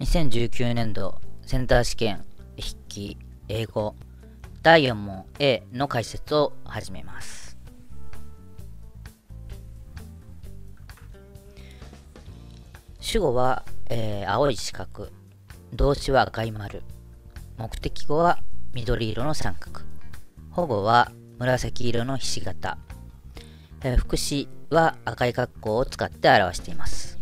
2019年度センター試験筆記英語第4問 A の解説を始めます。主語は、えー青い四角、動詞は赤い丸、目的語は緑色の三角、保護は紫色のひし形、えー副詞は赤い括弧を使って表しています。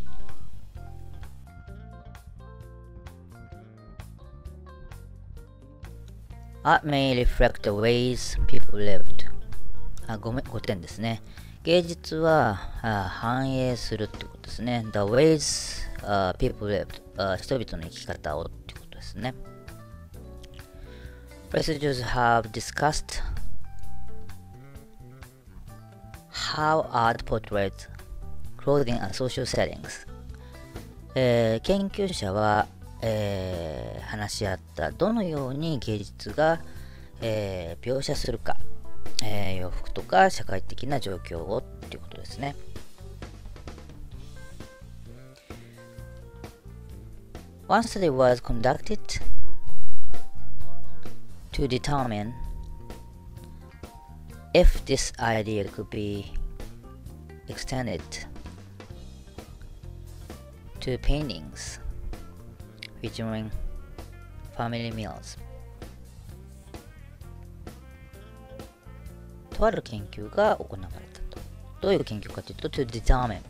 あ may reflect the ways people lived あごめん5点ですね芸術はあ反映するってことですね the ways、uh, people lived、あ人々の生き方をってことですね Researchers have discussed how art portrays clothing and social settings えー研究者は、えー話し合ったどのように芸術が、えー描写するか、えー洋服とか社会的な状況をっていうことですね。One study was conducted to determine if this idea could be extended to paintings featuring family meals. とある研究が行われたと。どういう研究かというと to determine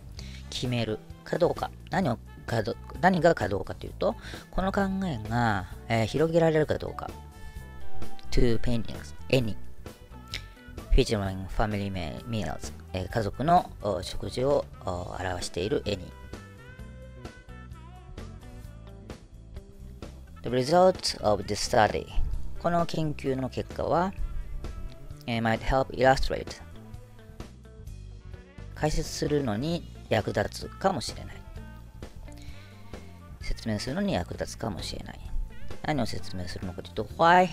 決める。かどうか何をかど何がかどうかというとこの考えが、えー広げられるかどうか。to paintings 絵に featuring family meals、えー家族の食事を表している絵に The results of this study. この研究の結果は、えー might help illustrate. 解説するのに役立つかもしれない。説明するのに役立つかもしれない。何を説明するのかというと Why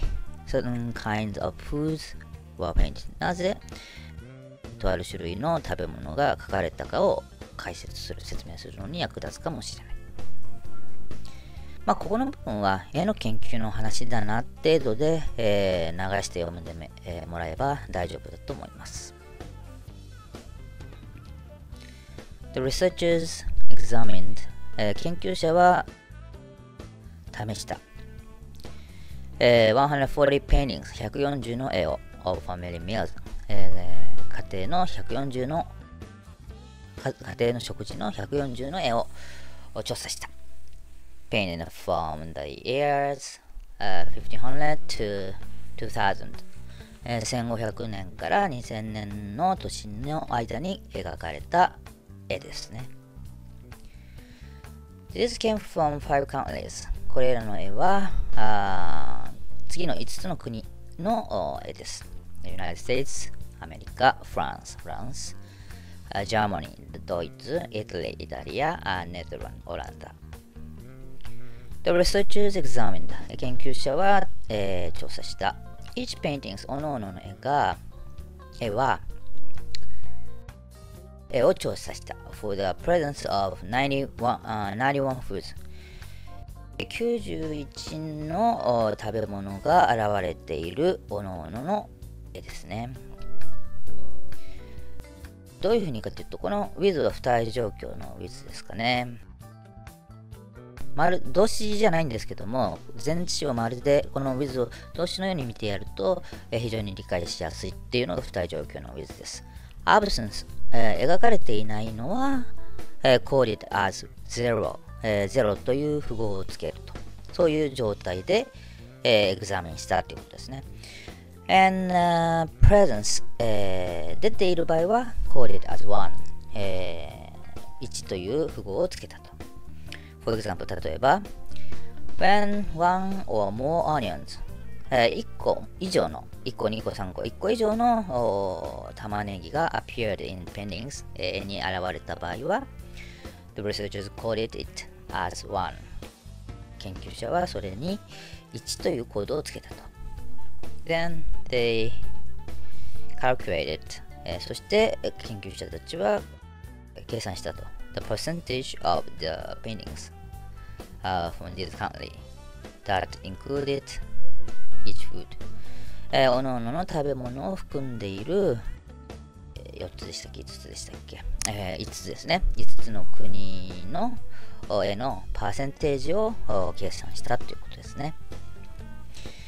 certain kinds of foods were painted なぜとある種類の食べ物が書かれたかを解説する説明するのに役立つかもしれない。まあ、ここの部分は絵の研究の話だな程度で、えー流して読んでめ、えーもらえば大丈夫だと思います。The researchers examined、えー研究者は試した。えー140 paintings 140の絵を of family meals、えー家庭の140の家庭の食事の140の絵を調査した。Painted from the years、uh, 1500 to 2000、えー1500年から2000年の年の間に描かれた絵ですね。This came from five countries. これらの絵はあ次の5つの国の絵です。United States、アメリカ、フランス、フランス、あ Germany、ドイツ、イタリア、イタリア、ネザーランド、オランダ。The researchers examined. 研究者は、えー調査した。Each paintings おのおのの絵が絵は絵を調査した。For the presence of 91, あー91 foods. 91のお食べ物が現れているおのおのの絵ですね。どういうふうにかというとこの with は付帯状況の with ですかね。まる動詞じゃないんですけども、前置詞をまるでこの with を動詞のように見てやると、えー非常に理解しやすいっていうのが付帯状況の with です。absence、えー描かれていないのは、えー call it as zero、えー、0という符号をつけると。そういう状態で、えー、エグザミンしたということですね。and、uh, presence、えー出ている場合は call it as one、えー1という符号をつけたと。For example, 例えば、when one or more onions、えー1個以上の、1個、2個、3個、1個以上の玉ねぎが appeared in paintings、えーに現れた場合は、the researchers called it as one。研究者はそれに1というコードをつけたと。Then they calculated、えーそして研究者たちは計算したと。The percentage of the paintings uh, from this country that included each food えー、おのおのの食べ物を含んでいる、4つでしたっけ ?5 つでしたっけ、えー、5つですね。5つの国のへのパーセンテージを計算したということですね。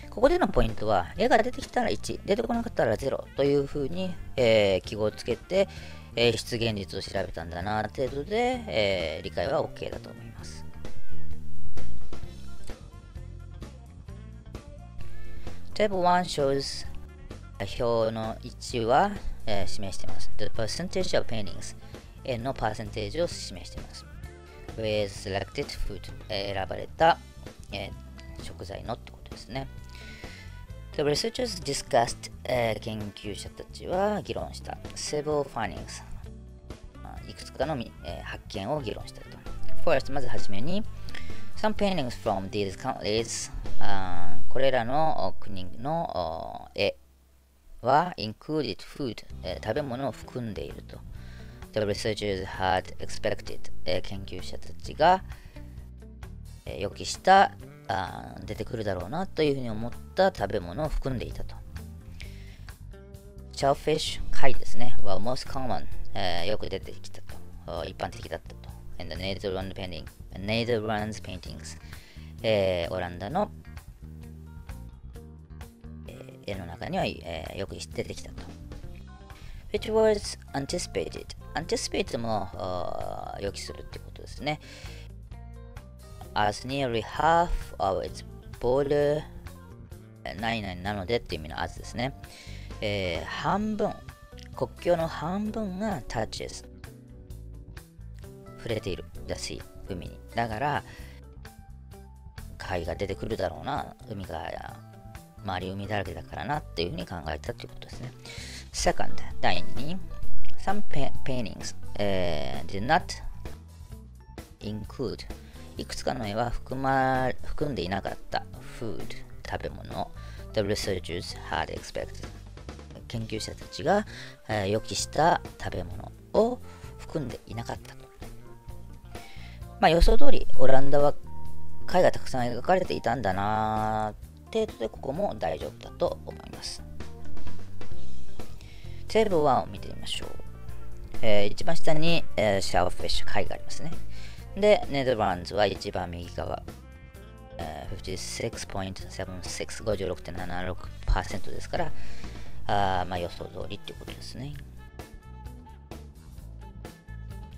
ここでのポイントは、絵が出てきたら1、出てこなかったら0というふうに、えー、記号をつけて、えー、出現率を調べたんだな程度で、えー、理解は OK だと思います。Table 1 shows 表の1は、えー、示しています。The percentage of paintings のパーセンテージを示しています。with selected food 選ばれた、えー、食材のってことですね。The researchers discussed、えー、研究者たちは議論した several findings いくつかの、えー、発見を議論したと。First まずはじめに Some paintings from these countries これらの国の絵は included food、食べ物を含んでいると。The researchers had expected、研究者たちが、えー、予期した出てくるだろうなというふうに思った食べ物を含んでいたと。Shellfish 貝ですね。は most common、よく出てきたと。一般的だったと。And the Netherlands painting, Netherlands paintings、えー、オランダの、絵の中には、えー、よく出てきたと。which was anticipated? anticipate も予期するってことですね。as nearly half of its border 何々なのでっていう意味の as ですね。えー、半分、国境の半分が touches 触れている。the sea 海に。だから、海が出てくるだろうな。海が、周り海だらけだからなっていうふうに考えたということですね。second 第2に Some paintings、uh, did not include いくつかの絵は含,、ま、含んでいなかった food 食べ物 The researchers had expected 研究者たちが、えー、予期した食べ物を含んでいなかったと。まあ予想通りオランダは絵がたくさん描かれていたんだな程度でここも大丈夫だと思います。テーブル1を見てみましょう。えー、一番下に、えー、 shellfish 貝がありますね。で、 Netherlands は一番右側。えー、56.76、56.76%ですから、あまあ予想通りっていうことですね。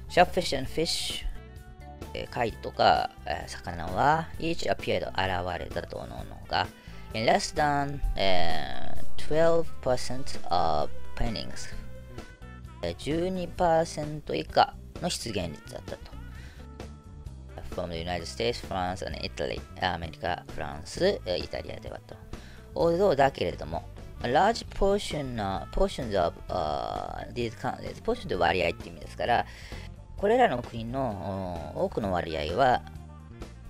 shellfish and fish 貝とか、えー、魚は each appeared 現れたとののが in less than、uh, 12% of paintings 12%以下の出現率だったと。from the United States, France and Italy アメリカ、フランス、イタリアではと。although だけれども、large portion, portions of、uh, these countries, portion と割合って意味ですから、これらの国の多くの割合は、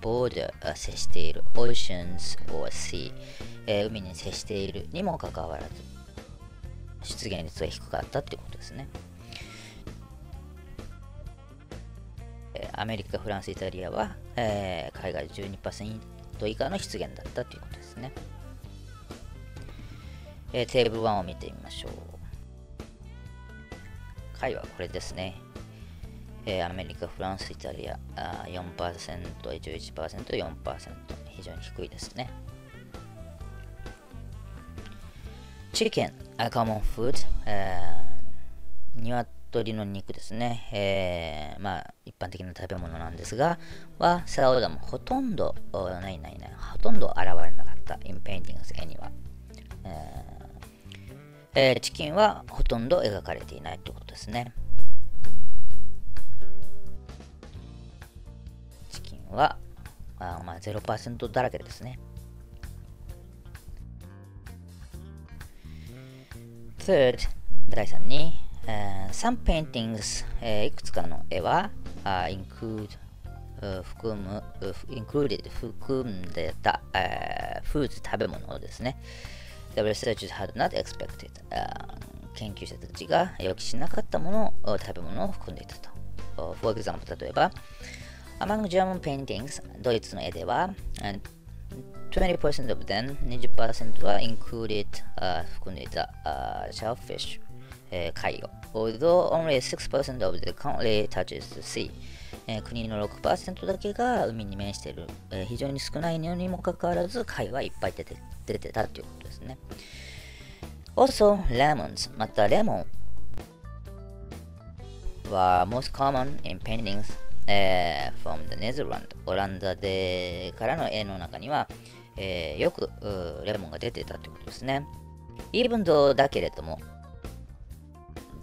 border 接している、oceans or sea、えー、海に接しているにもかかわらず、出現率は低かったっていうことですね。アメリカ、フランス、イタリアは、えー、海外12%以下の出現だったということですね。えー、テーブル1を見てみましょう。海はこれですね。えー、アメリカ、フランス、イタリアあ4%、11%、4%、非常に低いですね。 chicken、a common food、えー、鶏の肉ですね。えー、まあ、一般的な食べ物なんですが、は、 seldom ほとんど、ないないない、ほとんど現れなかった。 in paintings 絵には。えーえー、チキンはほとんど描かれていないということですね。は、あまあ、0%だらけですね。Third、第3に、Uh, some paintings、uh, いくつかの絵は、uh, include、uh, 含む、uh, included 含んでた、uh, foods 食べ物ですね。The researchers had not expected、uh, 研究者たちが予期しなかったものを食べ物を含んでいたと。Uh, for example, 例えば、Among German paintings, ドイツの絵では、20% of them, 20%は included、uh, 含んでいた、uh, shellfish、えー、貝を。Although only 6% of the country touches the sea、えー、国の6%だけが海に面している、えー、非常に少ないのにもかかわらず貝はいっぱい出て出てたということですね。Also, lemons またレモンは most common in paintings、えー、from the Netherlands オランダでからの絵の中には、えー、よくレモンが出てたということですね。even though だけれども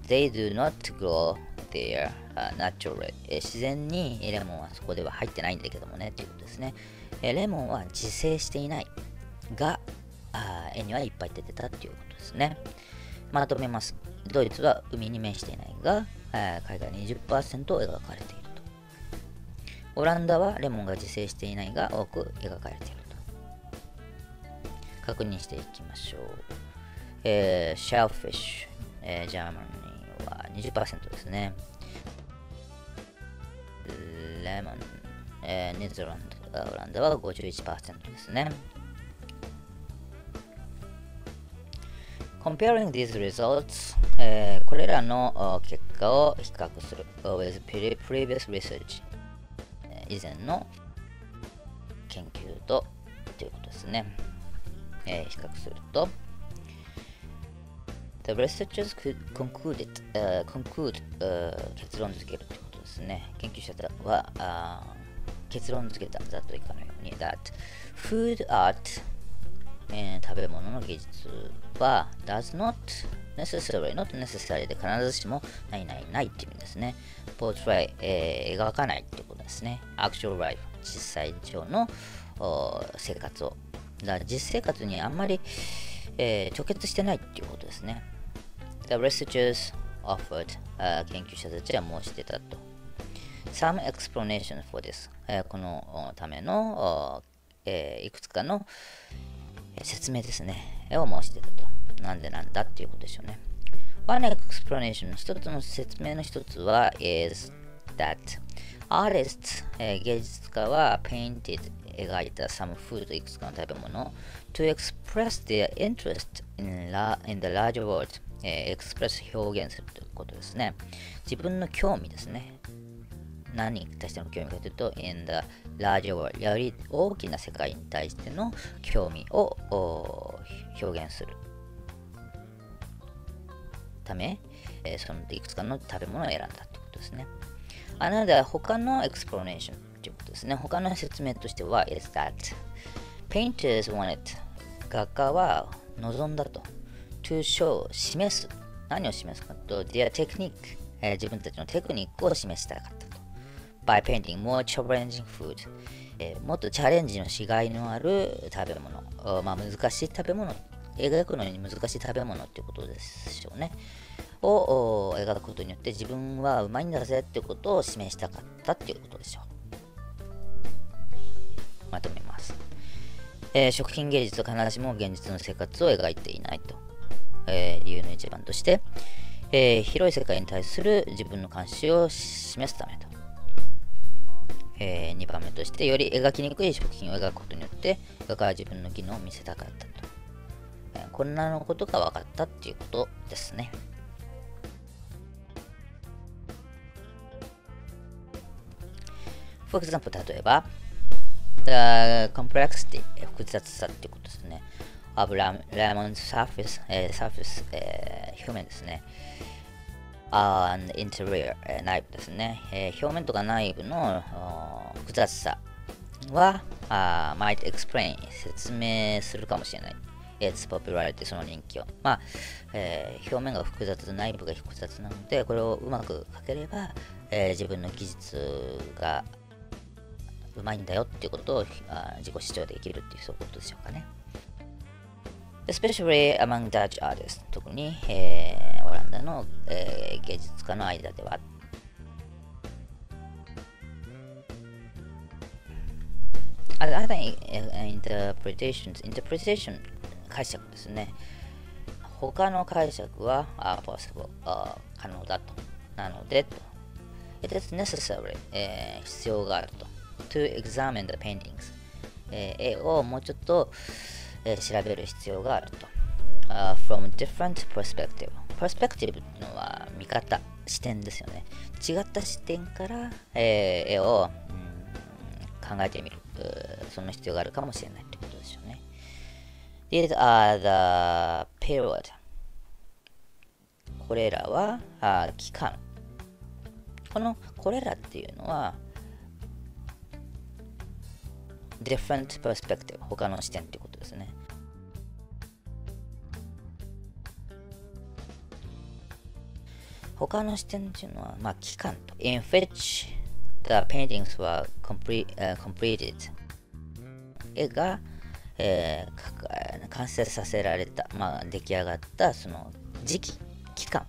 they do not grow there、uh, naturally、えー、自然にレモンはそこでは入ってないんだけどもねということですね。えー、レモンは自生していないがあ絵にはいっぱい出てたということですね。まとめます。ドイツは海に面していないが、貝が20%描かれている。オランダはレモンが自生していないが多く描かれていると。確認していきましょう。えー、 shellfish、えー、 Germany は20%ですね。レモン、えー、 Netherland、オランダは51%ですね。Comparing these results、えー、これらの結果を比較する with previous research、以前の研究とということですね、えー、比較すると The researchers could concluded、uh, conclude、uh, 結論付けるということですね研究者は、uh, 結論付けただといかのように that food art えー、食べ物の技術は does not necessarily, not necessarily で必ずしもないないないっていう意味ですね。portray、えー、描かないってことですね。actual life 実際上の生活を。だ実生活にあんまり、えー、直結してないっていうことですね。The researchers offered、uh, 研究者たちは申してたと。Some explanation for this、えー、このための、えー、いくつかの、説明ですね。を申してたと。なんでなんだっていうことでしょうね。One explanation 一つの説明の一つは is that artists、えー、芸術家は painted 描いた some food いくつかの食べ物 to express their interest in, la, in the larger world えー、エクスプレス表現するということですね。自分の興味ですね。何に対しての興味かというと、in the larger world より大きな世界に対しての興味を表現するため、えー、そのいくつかの食べ物を選んだということですね。あなので、他の explanation ということですね。他の説明としては、is that painters wanted 画家は望んだと to show 示す何を示すかと their technique、えー、自分たちのテクニックを示したかった。By painting more challenging food、えー、もっとチャレンジのしがいのある食べ物、まあ、難しい食べ物、描くのに難しい食べ物っていうことでしょうね。を描くことによって自分はうまいんだぜってことを示したかったっていうことでしょう。まとめます。えー、食品芸術は必ずしも現実の生活を描いていないと。えー、理由の一番として、えー、広い世界に対する自分の関心を示すためと。えー、2番目として、より描きにくい食品を描くことによって、画家は自分の技能を見せたかったと。えー、こんなのことが分かったっていうことですね。For example、例えば、the complexity、複雑さっていうことですね。of lemon surface、えー、surface、えー、表面ですね。And interior、えー、内部ですね、えー、表面とか内部の複雑さは、uh, might explain 説明するかもしれない。its popularity その人気を。まあ、えー、表面が複雑、内部が複雑なので、これをうまく書ければ、えー、自分の技術がうまいんだよっていうことをあ自己主張できるっていうそういうことでしょうかね。especially among Dutch artists 特に、えー、ランダの、えー、芸術家の間ではあ新たに、えー、interpretations interpretation 解釈ですね他の解釈は、uh, possible、uh, 可能だとなのでと it is necessary、えー、必要があると to examine the paintings、えー、絵をもうちょっと、えー、調べる必要があると。Uh, from different perspective perspective っていうのは見方、視点ですよね。違った視点から、えー、絵を、うん、考えてみる。その必要があるかもしれないってことですよね。These are the period これらはあ期間。このこれらっていうのは different perspective 他の視点ってことですね。他の視点っていうのは、まあ、期間と。in which the paintings were complete,、uh, completed 絵が、えー、完成させられた、まあ、出来上がったその時期、期間。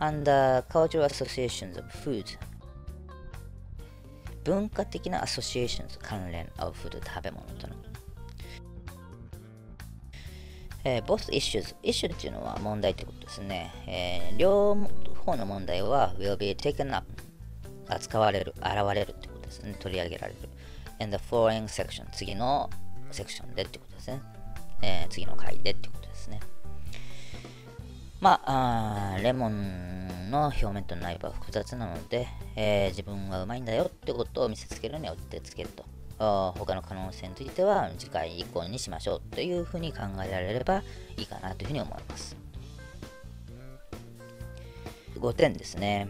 and cultural associations of food 文化的なアソシエーションズ関連 of food 食べ物との。えー、both issues issue っていうのは問題ってことですね。えー、両方の問題は will be taken up 扱われる、現れるってことですね。取り上げられる。in the following section 次のセクションでってことですね。えー、次の回でってことですね。まあ、あレモンの表面と内部は複雑なので、えー、自分はうまいんだよってことを見せつけるにはってつけると。他の可能性については次回以降にしましょうというふうに考えられればいいかなというふうに思います。5点ですね。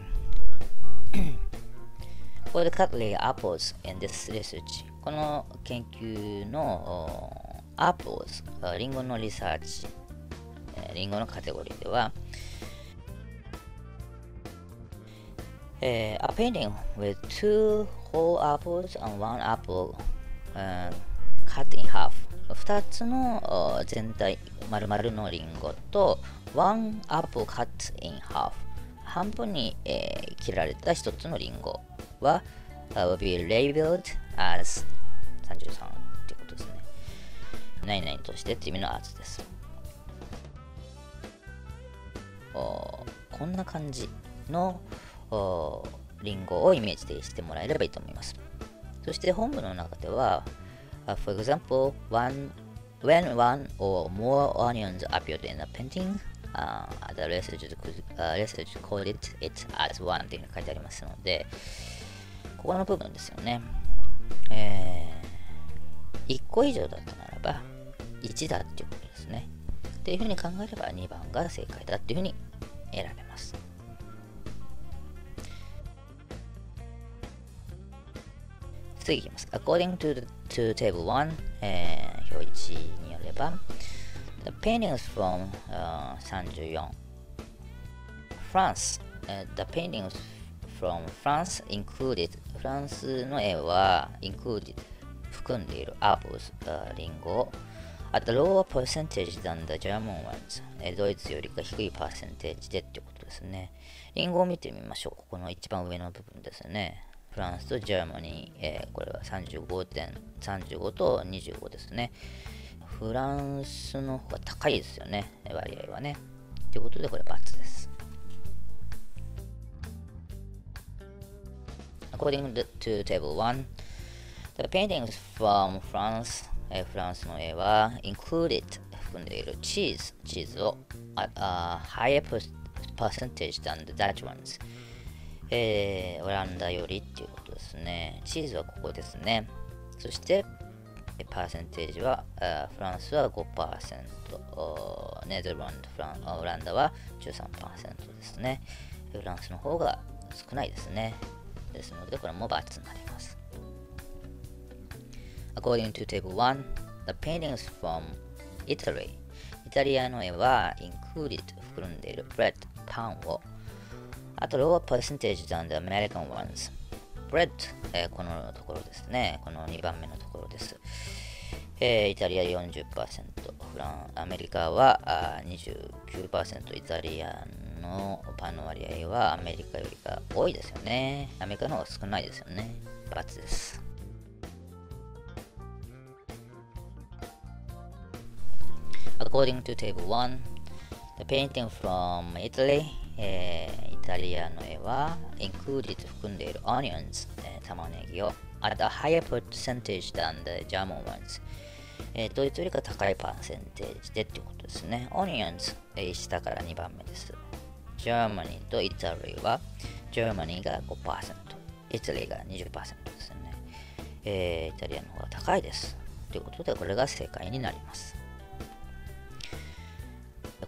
For the cutley apples in this research この研究の apples リンゴのリサーチリンゴのカテゴリーでは、えー、a painting with two whole apples and one apple、uh, cut in half 2つの全体丸々のリンゴと one apple cut in half 半分に、えー、切られた1つのリンゴは、uh, will be labeled as 33ってことですね。何々としてっていう意味の as です。こんな感じのリンゴをイメージでしてもらえればいいと思います。そして本文の中では、uh, for example, one, when one or more onions appeared in a painting, uh, the research could,、uh, called it, it as one というふうに書いてありますので、ここの部分ですよね。えー、1個以上だったならば、1だっていうことですね。っていうふうに考えれば2番が正解だっていうふうに選べます。次いきます。According to, the, to table 1、えー、表示によれば、The paintings from、uh, 34 France、uh, The paintings from France included フランスの絵は included 含んでいる apples、uh, リンゴ at a lower percentage than the German ones ドイツよりか低いパーセンテージでってことですね。リンゴを見てみましょう。ここの一番上の部分ですね。フランスと Germany、えー、これは35.35と25ですね。フランスの方が高いですよね、割合はね。ということで、これ×です。According to table 1, the paintings from France えフランスの絵は included 含んでいるチーズ、チーズを、uh, higher percentage than the Dutch ones、えー、オランダよりっていうことですね。チーズはここですね。そして、パーセンテージは、フランスは5%、ネザーランド、フランオランダは13%ですね。フランスの方が少ないですね。ですので、これも×になります。According to Table 1, the paintings from Italy イタリアの絵は included 含んでいる bread パンをあと lower percentage than the American ones bread、えー、このところですね。この2番目のところです、えー、イタリア40%フランアメリカはあ29%イタリアのパンの割合はアメリカよりか多いですよね。アメリカの方が少ないですよね×です。According to table 1, the painting from Italy、えー、イタリアの絵は included 含んでいる onions、えー、玉ねぎを at a higher percentage than the German ones. えー、ドイツよりか高いパーセンテージでっていうことですね。Onions、えー、下から2番目です。Germany と Italy は Germany が5%、Italy が20%ですね。えー、イタリアの方が高いです。ということで、これが正解になります。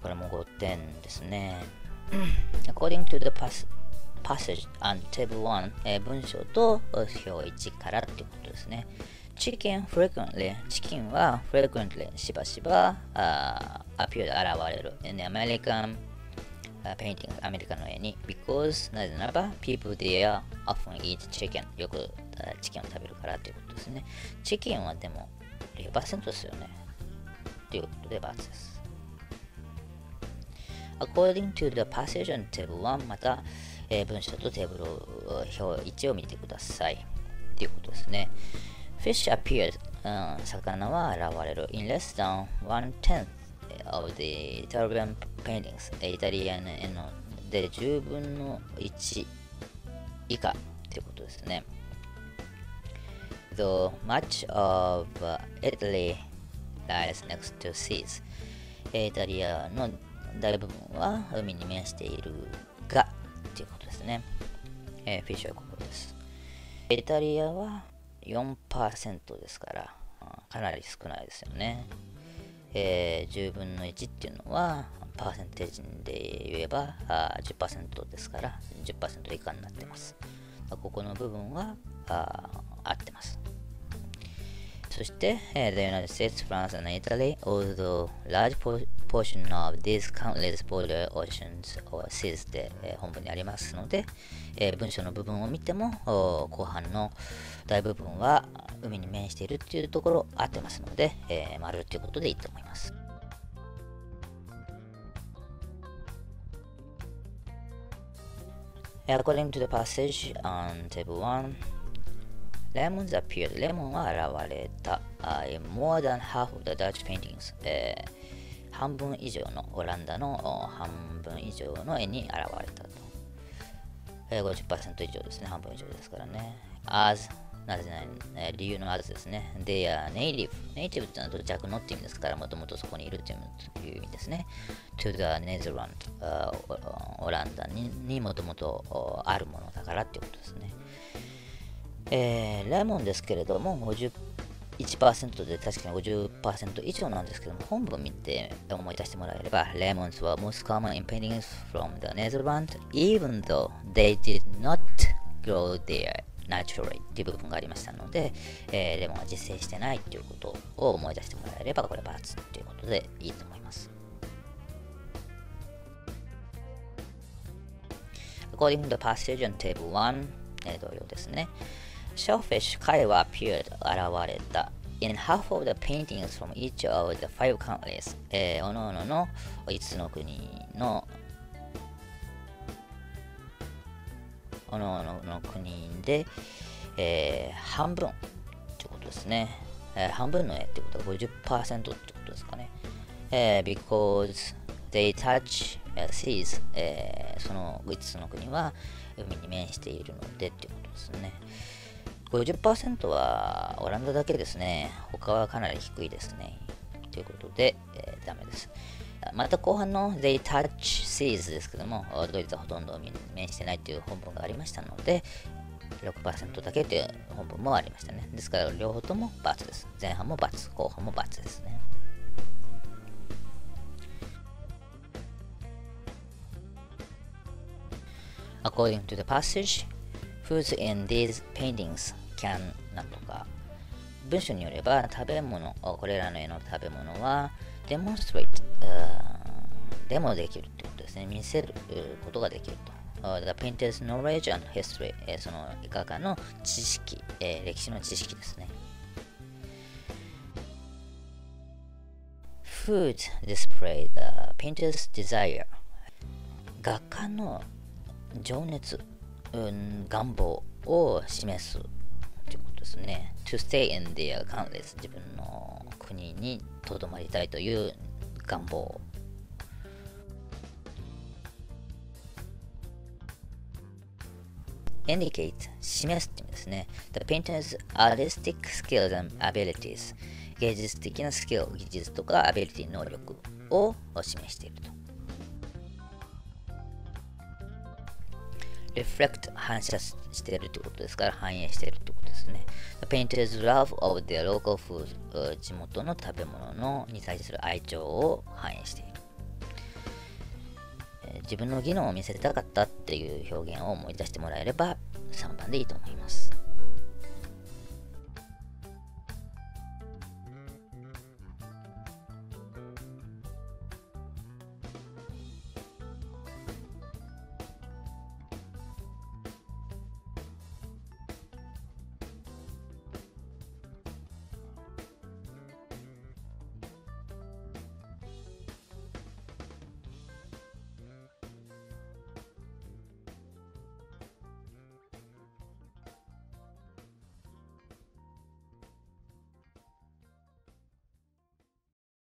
これも5点ですね。According to the passage and table 1、えー、文章と表1からっていうことですね。チキン frequently チキンは frequently しばしばあアピールで現れる in the American painting アメリカの絵に because なぜならば people there often eat chicken よくチキンを食べるからということですねチキンはでも0%ですよねということで×です According to the passage and table 1また、えー、文章とテーブル表1を見てくださいということですね Fish appeared、うん、魚は現れる in less than one tenth of the Italian paintings イタリアの絵ので10分の1以下ということですね Though much of Italy lies next to seas イタリアの大部分は海に面しているがということですね、えー、フィッシュはここですイタリアは4%ですから、かなり少ないですよね。えー、10分の1っていうのは、パーセンテージで言えばあ10%ですから、10%以下になってます。ここの部分はあ合ってます。そして、uh, the United States, France, and Italy, although large portion of these countless border oceans or seas で、えー、本文にありますので、えー、文章の部分を見ても後半の大部分は海に面しているっていうところ合ってますので、えー、丸ということでいいと思います。According to the passage on table 1, Lemons appeared. レモンは現れた。Uh, more than half of the Dutch paintings、えー、半分以上のオランダの半分以上の絵に現れたと。えー、50%以上ですね。半分以上ですからね。as なぜなえー、理由の as ですね。they are native. native ってのは弱のって意味ですから、もともとそこにいるという意味ですね。to the Netherlands、オランダにもともとあるものだからっていうことですね。えー、レモンですけれども50、1%で確かに50%以上なんですけども、本文見て思い出してもらえれば、Lemons were most common in paintings from the っていう部分がありましたので、え、レモンは実践してないっていうことを思い出してもらえればこれバーツっていうことでいいと思います。アコーディングとパーステージョンテーブル1、えー、同様ですね。Shellfish 彼は appeared 現れた in half of the paintings from each of the five countries、えー、おのおのの5つの国のおのおのの国で、えー、半分ってことですね、えー、半分の絵ってことは50%ってことですかね、えー、because they touch seas、えー、その5つの国は海に面しているのでってことですね、50%はオランダだけですね。他はかなり低いですね。ということで、えー、ダメです。また後半の They Touch Seas ですけども、ドイツはほとんど面してないという本文がありましたので、6%だけという本文もありましたね。ですから両方とも×です。前半も×、後半も×ですね。According to the passage, foods in these paintings? Can なんとか文章によれば食べ物これらの絵の食べ物は demonstrate デモできるってことですね。見せることができると。The painter's knowledge and history その絵画家の知識歴史の知識ですね。Food display the painter's desire. 画家の情熱、うん、願望を示す。ですね、to stay in their countries 自分の国にとどまりたいという願望 indicate 示すって意味ですね。The painter's artistic skills and abilities 芸術的なスキル、技術とかアビリティ能力を示していると。Reflect 反射しているということですから反映しているということですね。The painter's love of their local food 地元の食べ物のに対する愛情を反映している。自分の技能を見せたかったっていう表現を思い出してもらえれば3番でいいと思います。